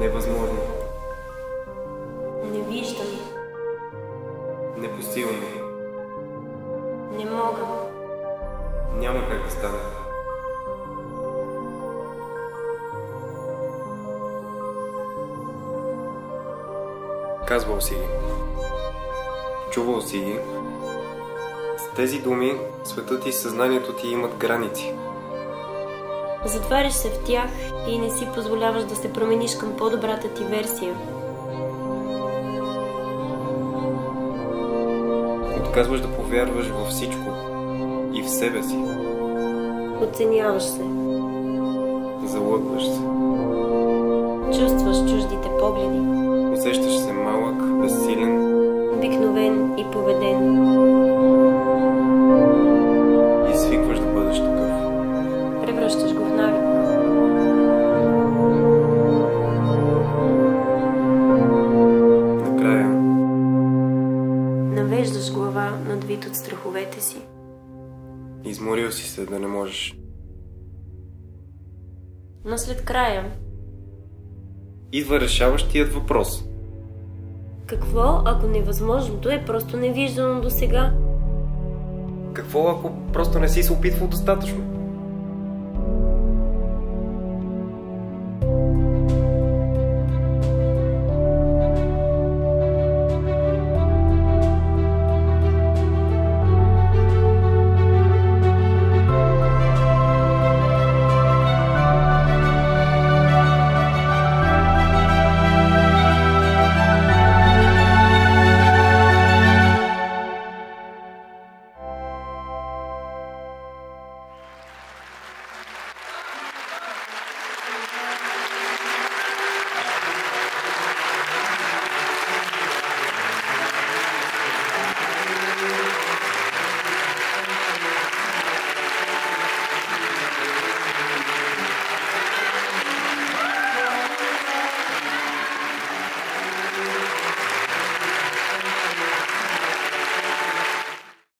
невъзможно. Не виждам. Непостигаме. Не мога. Няма как да стане. Казвал си ги. Чувал си ги. С тези думи светът и съзнанието ти имат граници. Затваряш се в тях и не си позволяваш да се промениш към по-добрата ти версия. Отказваш да повярваш във всичко и в себе си. Оценяваш се. Залъгваш се. Чувстваш чуждите погледи. Усещаш се малък, безсилен Обикновен и поведен. Превръщаш го в навик. Накрая Навеждаш глава надвит от страховете си. изморил си се да не можеш. Но след края, Идва решаващият въпрос. какво ако невъзможното е просто невиждано до сега? Какво ако просто не си се опитвал достатъчно?